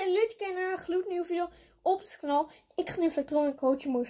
en leuk kijken naar een gloednieuwe video op het kanaal. Ik ga nu Electronic Coach mooi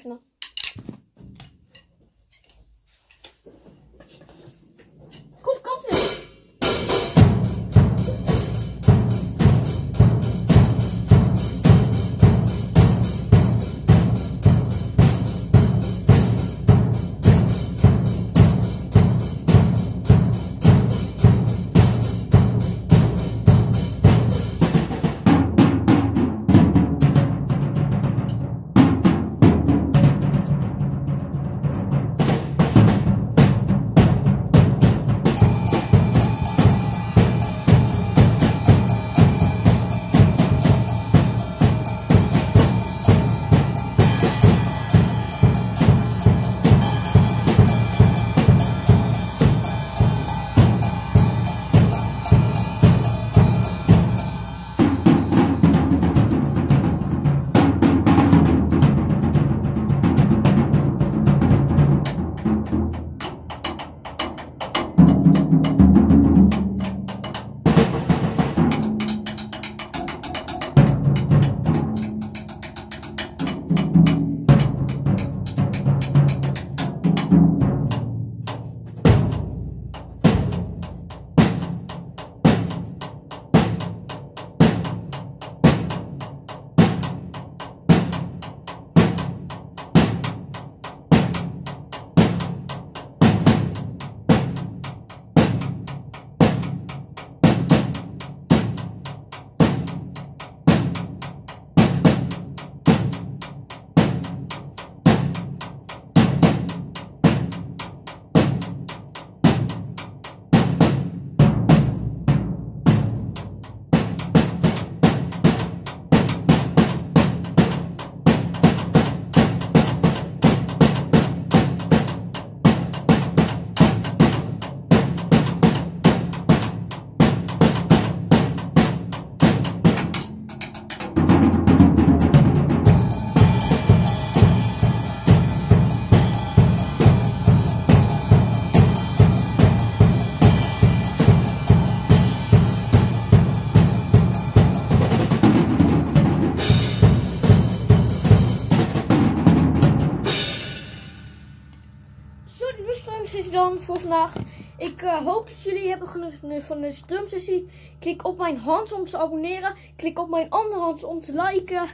de drumsessie dan voor vandaag. Ik eh, hoop dat jullie hebben genoten van deze drumsessie. Klik op mijn hand om te abonneren. Klik op mijn andere hand om te liken.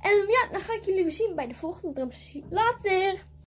En ja, dan ga ik jullie weer zien bij de volgende drumsessie. Later!